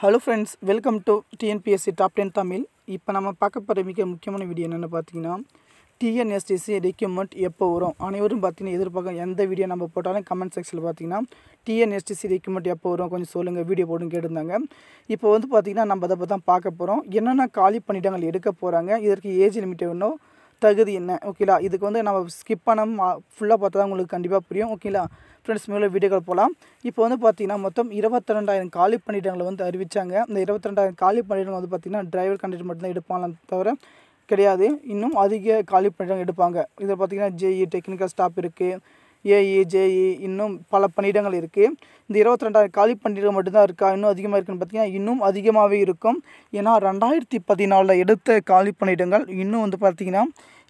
Hello friends welcome to TNPSC top ten Tamil இப்போ நம்ம பார்க்க போகிற மிக முக்கியமான வீடியோ என்னென்னு பார்த்தீங்கன்னா டிஎன்எஸ்டிசி ரெக்யூப்மெண்ட் எப்போ வரும்? அனைவரும் பார்த்தீங்கன்னா எதிர்பார்க்க எந்த வீடியோ நம்ம போட்டாலும் கமெண்ட் செக்ஷனில் பார்த்தீங்கன்னா டிஎன்எஸ்டிசி ரெக்யூப்மெண்ட் எப்போ வரும் கொஞ்சம் சொல்லுங்கள் வீடியோ போடுன்னு கேட்டிருந்தாங்க. இப்போ வந்து பார்த்தீங்கன்னா நம்ம அதை பற்றி தான் பார்க்க போகிறோம் என்னென்ன காலி பணியிடங்கள் எடுக்க போகிறாங்க இதற்கு ஏஜ் லிமிட் வேணும் தகுதி என்ன? ஓகேலா இதுக்கு வந்து நம்ம ஸ்கிப் பண்ணாம ஃபுல்லாக பார்த்தா தான் உங்களுக்கு கண்டிப்பாக புரியும். ஓகேலா ஃப்ரெண்ட்ஸ் மேலே வீடியோக்கள் போகலாம் இப்போ வந்து பார்த்தீங்கன்னா மொத்தம் இருபத்தி ரெண்டாயிரம் காலி பணியிடங்களை வந்து அறிவிச்சாங்க. இந்த இருபத்தி ரெண்டாயிரம் காலி பணியிடங்கள் வந்து பார்த்தீங்கன்னா டிரைவர் கண்டக்டர் மட்டும்தான் எடுப்பாங்க தவிர கிடையாது. இன்னும் அதிக காலி பணியிடங்கள் எடுப்பாங்க. இதில் பார்த்தீங்கன்னா ஜேஇ டெக்னிக்கல் ஸ்டாஃப் இருக்குது ஏஇ ஜேஇ e, e இன்னும் பல பணியிடங்கள் இருக்குது இந்த இருபத்தி ரெண்டாயிரம் காலி பணியிடம் மட்டும்தான் இருக்கா? இன்னும் அதிகமாக இருக்குன்னு பார்த்தீங்கன்னா இன்னும் அதிகமாகவே இருக்கும். ஏன்னா ரெண்டாயிரத்தி பதினாலில் எடுத்த காலி பணியிடங்கள் இன்னும் வந்து பார்த்தீங்கன்னா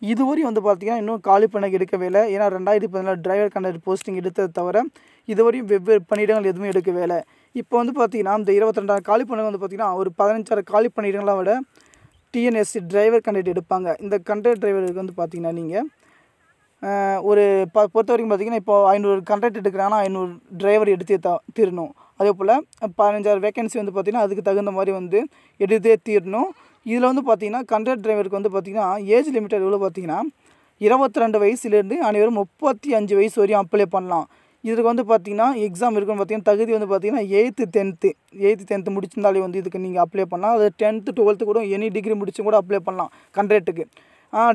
இதுவரை வந்து பார்த்தீங்கன்னா இன்னும் காலி பண்ண எடுக்கவே இல்லை. ஏன்னா ரெண்டாயிரத்தி பதினாலு டிரைவர் கண்டக்டர் போஸ்டிங் எடுத்ததை தவிர இதுவரையும் வெவ்வேறு பணியிடங்கள் எதுவுமே எடுக்கவே இல்லை. இப்போ வந்து பார்த்தீங்கன்னா இந்த இருபத்தி ரெண்டாயிரம் காலி பணிகள் வந்து பார்த்திங்கன்னா ஒரு பதினஞ்சாயிரம் காலி பணியிடங்களை விட டிஎன்எஸ்சி டிரைவர் கண்டக்டர் எடுப்பாங்க. இந்த கண்டக்டர் டிரைவருக்கு வந்து பார்த்தீங்கன்னா நீங்கள் ஒரு ப பொறுத்த வரைக்கும் பார்த்தீங்கன்னா இப்போ ஐநூறு கண்டக்டர் எடுக்கிறாங்கன்னா ஐநூறு டிரைவர் எடுத்தே த தீரணும். அதே போல் பதினஞ்சாயிரம் வேகன்சி வந்து பார்த்திங்கன்னா அதுக்கு தகுந்த மாதிரி வந்து எடுத்தே தீரணும். இதில் வந்து பார்த்திங்கன்னா கண்ட்ராக்ட் டிரைவருக்கு வந்து பார்த்திங்கன்னா ஏஜ் லிமிட்டட் எவ்வளோ பார்த்திங்கன்னா இருபத்தி ரெண்டு வயசுலேருந்து அனைவரும் முப்பத்தி அஞ்சு வயசு வரையும் அப்ளை பண்ணலாம். இதுக்கு வந்து பார்த்திங்கன்னா எக்ஸாம் இருக்குன்னு பார்த்தீங்கன்னா தகுதி வந்து பார்த்திங்கன்னா எயித்து டென்த்து எயித்து டென்த்து முடிச்சிருந்தாலே வந்து இதுக்கு நீங்கள் அப்ளை பண்ணலாம். அது டென்த்து டுவெல்த்து கூட எனி டிகிரி முடிச்சும் கூட அப்ளை பண்ணலாம் கண்ட்ராக்ட்டுக்கு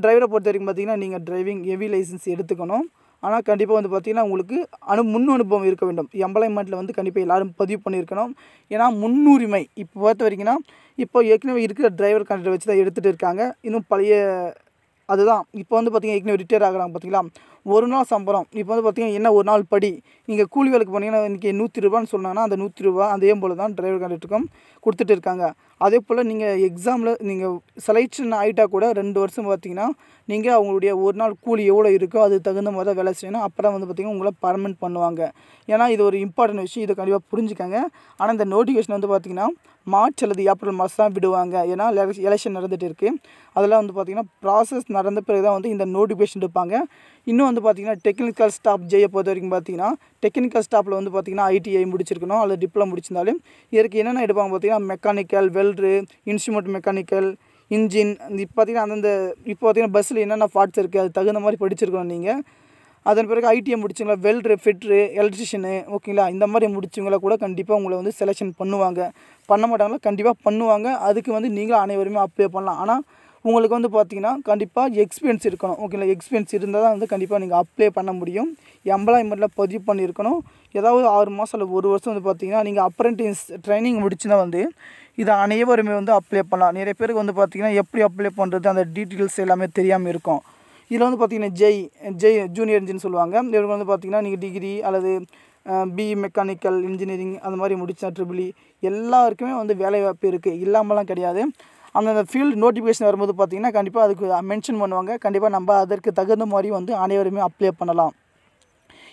டிரைவரை பொறுத்த வரைக்கும் பார்த்தீங்கன்னா நீங்கள் டிரைவிங் ஹெவி லைசன்ஸ் எடுத்துக்கணும். ஆனால் கண்டிப்பாக வந்து பார்த்திங்கன்னா உங்களுக்கு அனு முன் அனுபவம் இருக்க வேண்டும். எம்ப்ளாய்மெண்ட்டில் வந்து கண்டிப்பாக எல்லோரும் பதிவு பண்ணியிருக்கணும். ஏன்னா முன்னுரிமை. இப்போ பொறுத்த வரைக்கும்னா இப்போ ஏற்கனவே இருக்கிற டிரைவர் கண்டக்டர் வச்சு தான் எடுத்துகிட்டு இருக்காங்க. இன்னும் பழைய அதுதான். இப்போ வந்து பார்த்திங்கன்னா ஏற்கனவே ரிட்டையர் ஆகிறாங்க பார்த்தீங்களா? ஒரு நாள் சம்பளம். இப்போ வந்து பார்த்திங்கன்னா என்ன ஒரு நாள் படி? நீங்கள் கூலி வேலைக்கு போனீங்கன்னா இன்றைக்கி நூற்றி ரூபான்னு சொன்னாங்கன்னா அந்த நூற்றி ரூபா அதே போல் தான் டிரைவர் கண்டக்டருக்கும் கொடுத்துட்டு இருக்காங்க. அதே போல் நீங்கள் எக்ஸாமில் நீங்கள் செலெக்ஷன் ஆகிட்டால் கூட ரெண்டு வருஷம் பார்த்தீங்கன்னா நீங்கள் அவங்களுடைய ஒரு நாள் கூலி எவ்வளோ இருக்கோ அது தகுந்த மாதிரி தான் வேலை செய்யணும். அப்போ தான் வந்து பார்த்திங்கன்னா உங்களை பர்மனெண்ட் பண்ணுவாங்க. ஏன்னா இது ஒரு இம்பார்ட்டன்ட் விஷயம். இதை கண்டிப்பாக புரிஞ்சுக்காங்க. ஆனால் இந்த நோட்டிஃபிகேஷன் வந்து பார்த்திங்கன்னா மார்ச் அல்லது ஏப்ரல் மாதம் தான் விடுவாங்க. ஏன்னா எலெக்ஷன் நடந்துகிட்டு இருக்குது அதெல்லாம் வந்து பார்த்திங்கன்னா ப்ராசஸ் நடந்த பிறகு தான் வந்து இந்த நோட்டிஃபிகேஷன் எடுப்பாங்க. இன்னும் வந்து பார்த்திங்கன்னா டெக்னிக்கல் ஸ்டாப் ஜெயை பொறுத்த வரைக்கும் பார்த்திங்கன்னா டெக்னிக்கல் ஸ்டாப்பில் வந்து பார்த்திங்கன்னா ஐடிஐ முடிச்சிருக்கணும் அல்லது டிப்ளமோ முடிச்சிருந்தாலும் இதற்கு என்னென்ன எடுப்பாங்க பார்த்திங்கன்னா mechanical welder instrument mechanical engine இப்போ பார்த்திங்கன்னா அந்தந்த இப்போ பார்த்திங்கன்னா பஸ்ஸில் என்னென்ன பார்ட்ஸ் இருக்குது அது தகுந்த மாதிரி படிச்சிருக்கணும் நீங்கள் அதன் பிறகு ஐடிஐ முடிச்சவங்களா வெல்ட்ரு ஃபிட்ரு எலக்ட்ரிஷியனு ஓகேங்களா இந்த மாதிரி முடிச்சவங்கள கூட கண்டிப்பாக உங்களை வந்து செலெக்ஷன் பண்ணுவாங்க. பண்ண மாட்டாங்களா? கண்டிப்பாக பண்ணுவாங்க. அதுக்கு வந்து நீங்களும் அனைவருமே அப்ளை பண்ணலாம். ஆனால் உங்களுக்கு வந்து பார்த்தீங்கன்னா கண்டிப்பாக எக்ஸ்பீரியன்ஸ் இருக்கணும். ஓகேங்களா எக்ஸ்பீரியன்ஸ் இருந்தால் தான் வந்து கண்டிப்பாக நீங்கள் அப்ளை பண்ண முடியும். எம்ப்ளாய்மெண்ட்டில் பதிவு பண்ணியிருக்கணும். ஏதாவது ஆறு மாதம் இல்லை ஒரு வருஷம் வந்து பார்த்தீங்கன்னா நீங்கள் அப்ரெண்டிஸ் ட்ரைனிங் முடிச்சுன்னா வந்து இதை அனைவருமே வந்து அப்ளை பண்ணலாம். நிறைய பேருக்கு வந்து பார்த்திங்கன்னா எப்படி அப்ளை பண்ணுறது அந்த டீட்டெயில்ஸ் எல்லாமே தெரியாமல் இருக்கும். இதில் வந்து பார்த்திங்கன்னா ஜெய் ஜெய் ஜூனியர் இன்ஜின் சொல்லுவாங்க. இவருக்கு வந்து பார்த்திங்கன்னா நீங்கள் டிகிரி அல்லது பிஇ மெக்கானிக்கல் இன்ஜினியரிங் அந்த மாதிரி முடித்தா ட்ரிபிளி e. எல்லாருக்குமே வந்து வேலை வாய்ப்பு இருக்குது இல்லாமலாம் கிடையாது. அந்தந்த ஃபீல்டு நோட்டிஃபிகேஷன் வரும்போது பார்த்திங்கன்னா கண்டிப்பாக அதுக்கு மென்ஷன் பண்ணுவாங்க. கண்டிப்பாக நம்ம அதற்கு தகுந்த மாதிரி வந்து அனைவருமே அப்ளை பண்ணலாம்.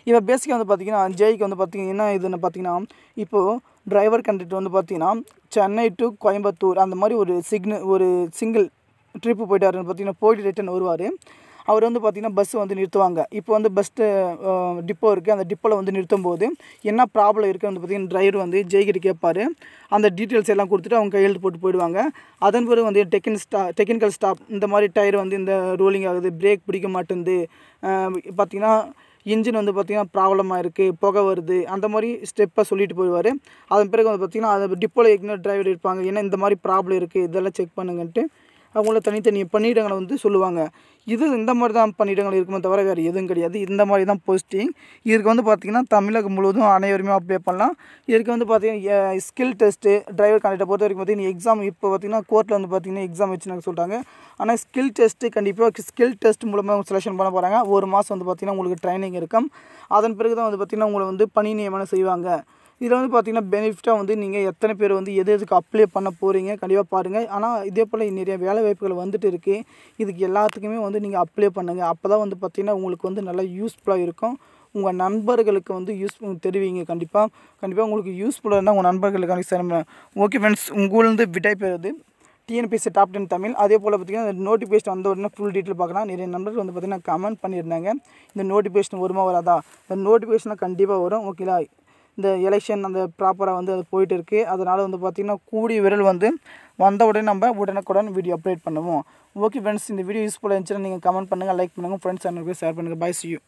இப்போ பேசிக்காக வந்து பார்த்திங்கன்னா ஜேய்க்கு வந்து பார்த்திங்கன்னா என்ன இதுன்னு பார்த்திங்கன்னா இப்போது டிரைவர் கண்டக்டர் வந்து பார்த்திங்கன்னா சென்னை டு கோயம்புத்தூர் அந்த மாதிரி ஒரு சிக்னல் ஒரு சிங்கிள் ட்ரிப்பு போயிட்டாருன்னு பார்த்தீங்கன்னா போயிட்டு ரிட்டன் வருவார். அவர் வந்து பார்த்திங்கன்னா பஸ் வந்து நிறுத்துவாங்க. இப்போ வந்து பஸ்ட்டு டிப்போ இருக்குது அந்த டிப்போவில் வந்து நிறுத்தும் போது என்ன ப்ராப்ளம் இருக்குது வந்து பார்த்திங்கன்னா டிரைவர் வந்து ஜெய்கிட்ட கேட்பார் அந்த டீட்டெயில்ஸ் எல்லாம் கொடுத்துட்டு அவங்க கையெழுத்து போட்டு போயிடுவாங்க. அதன் பிறகு வந்து டெக்னிக் ஸ்டா டெக்னிக்கல் ஸ்டாப் இந்த மாதிரி டயர் வந்து இந்த ரோலிங் ஆகுது. பிரேக் பிடிக்க மாட்டேங்குது. பார்த்திங்கன்னா இன்ஜின் வந்து பார்த்திங்கன்னா ப்ராப்ளமாக இருக்குது புகை வருது. அந்த மாதிரி ஸ்டெப்பை சொல்லிட்டு போயிடுவார். அதன் பிறகு வந்து பார்த்திங்கன்னா அது டிப்போவில் ஏற்கனவே டிரைவர் இருப்பாங்க. ஏன்னா இந்த மாதிரி ப்ராப்ளம் இருக்குது இதெல்லாம் செக் பண்ணுங்கன்ட்டு அவங்கள தனித்தனி பணியிடங்களை வந்து சொல்லுவாங்க. இது இந்த மாதிரி தான் பணியிடங்கள் இருக்குமே தவிர வேறு எதுவும் கிடையாது. இந்த மாதிரி தான் போஸ்டிங் இதுக்கு வந்து பார்த்திங்கன்னா தமிழகம் முழுவதும் அனைவருமே அப்ளை பண்ணலாம். இதுக்கு வந்து பார்த்திங்கன்னா ஸ்கில் டெஸ்ட்டு டிரைவர் கண்டக்டர் பொறுத்த வரைக்கும் பார்த்திங்கன்னா எக்ஸாம் இப்போ பார்த்திங்கன்னா கோர்ட்டில் வந்து பார்த்திங்கன்னா எக்ஸாம் வச்சுனாங்க சொல்கிறாங்க ஆனால் ஸ்கில் டெஸ்ட்டு கண்டிப்பாக ஸ்கில் டெஸ்ட் மூலமாக செலெக்ஷன் பண்ண போகிறாங்க ஒரு மாதம் வந்து பார்த்திங்கன்னா உங்களுக்கு ட்ரைனிங் இருக்கும். அதன் பிறகு தான் வந்து பார்த்திங்கன்னா உங்களை வந்து பணி நியமனம் செய்வாங்க. இதில் வந்து பார்த்திங்கன்னா பெனிஃபிட்டாக வந்து நீங்கள் எத்தனை பேர் வந்து எது எதுக்கு அப்ளை பண்ண போகிறீங்க கண்டிப்பாக பாருங்கள் ஆனால் இதே போல் நிறைய வேலை வாய்ப்புகள் வந்துட்டு இருக்குது இதுக்கு எல்லாத்துக்குமே வந்து நீங்கள் அப்ளை பண்ணுங்கள் அப்போ தான் வந்து பார்த்திங்கன்னா உங்களுக்கு வந்து நல்லா யூஸ்ஃபுல்லாக இருக்கும். உங்கள் நண்பர்களுக்கு வந்து யூஸ் தெரிவிங்க கண்டிப்பாக கண்டிப்பாக உங்களுக்கு யூஸ்ஃபுல்லாக இருந்தால் உங்கள் நண்பர்களுக்கான சேரம் ஓகே ஃப்ரெண்ட்ஸ் உங்கள்ந்து விடை பெறுது. டிஎன்பிஎஸ்சி டாப் டென் தமிழ் அதே போல் பார்த்திங்கன்னா நோட்டிஃபிகேஷன் வந்த உடனே ஃபுல் டீட்டெயில் பார்க்கலாம். நிறைய நண்பர்கள் வந்து பார்த்திங்கன்னா கமெண்ட் பண்ணியிருந்தாங்க. இந்த நோட்டிஃபிகேஷன் வருமா வராதா? இந்த நோட்டிஃபிகேஷனாக கண்டிப்பாக வரும். ஓகேலா இந்த எலெக்ஷன் அந்த ப்ராப்பராக வந்து அது போயிட்டு இருக்குது அதனால் வந்து பார்த்திங்கன்னா கூடிய விரல் வந்து வந்த உடனே நம்ம உடனுக்குடன் வீடியோ அப்டேட் பண்ணுவோம். ஓகே ஃப்ரெண்ட்ஸ் இந்த வீடியோ யூஸ்ஃபுல்லாக இருந்துச்சுன்னா நீங்கள் கமெண்ட் பண்ணுங்கள் லைக் பண்ணுங்கள் ஃப்ரெண்ட்ஸ் அண்ட் ஷேர் பண்ணுங்கள் பை சி யூ